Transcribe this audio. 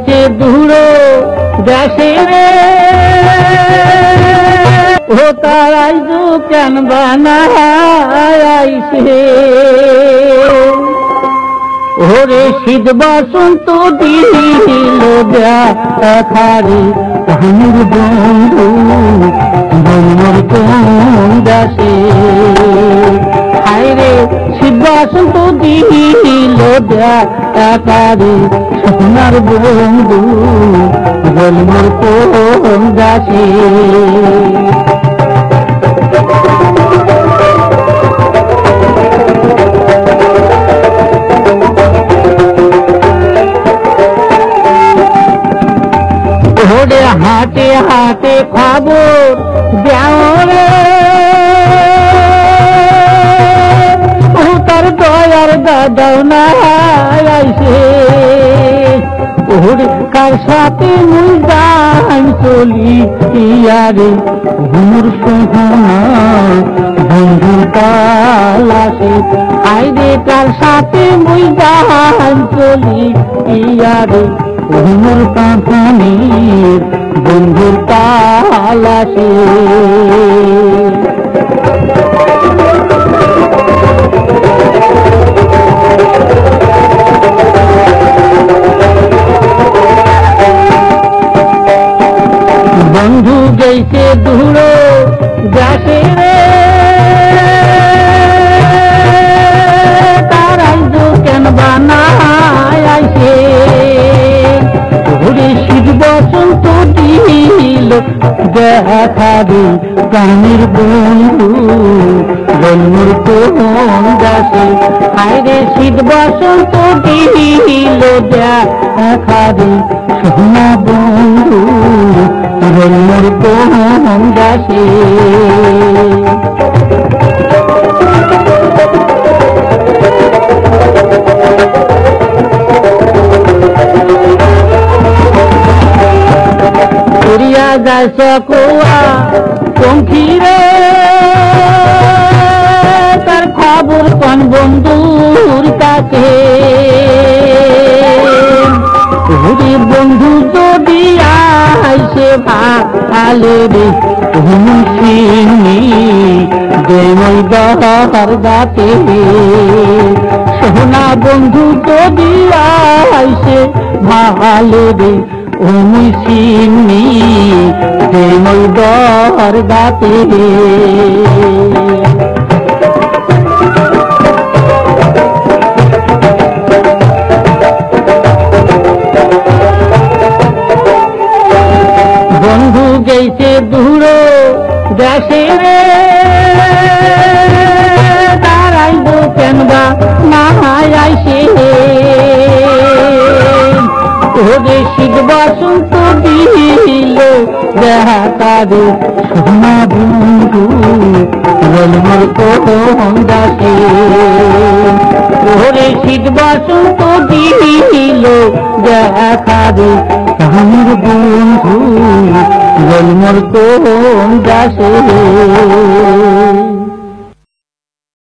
গেছে দূর দেশে রে ও তারাই তো কেন বানাইছে? ওরে শীত বসন্ত দিল দেখারে আমার বন্ধু বন্ধুর কোন দাসে হায়রে শীত বসন্ত দিল দেখারে সোনার বন্ধু বন্ধুর কোন ঘোড়ে হাটে দেওয়ারে দাদাও না আইসে। ওরে কার সাথে মুই গান চলি ইয়ারে ঘুমুর সোহানা, বন্ধু তালাসে আইরে কার সাথে মুই গান চলি ইয়ারে বন্ধু গেছে দূর যাসে রে। তারাই তো কেন বানায় আইসে ঘুরে শীত বসন্ত দিল দেখাবে প্রাণীর বন্ধু। জন্মর কোন দাসে আইরে শীত বসন্ত দিল দেখাবে জন্মর কোন দাসে করিয়া যায় কোয়া পঙ্খী রে তার খবর কোন বন্ধুর কাছে। ভালে রে হুমসিনি দেমই দহর দাতে সোনা বন্ধু তো আইসে ভালে রে দেমই দহর গাতে দূর দেশে রে। দু কেনবা না আইসে ওরে শীত বসন্ত দিল তারে সোনা বন্ধু রলমর কোন দাসে। ওরে শীত বসন্ত দিল, দেখা রে আমার বন্ধু জন্মর কোন দাসে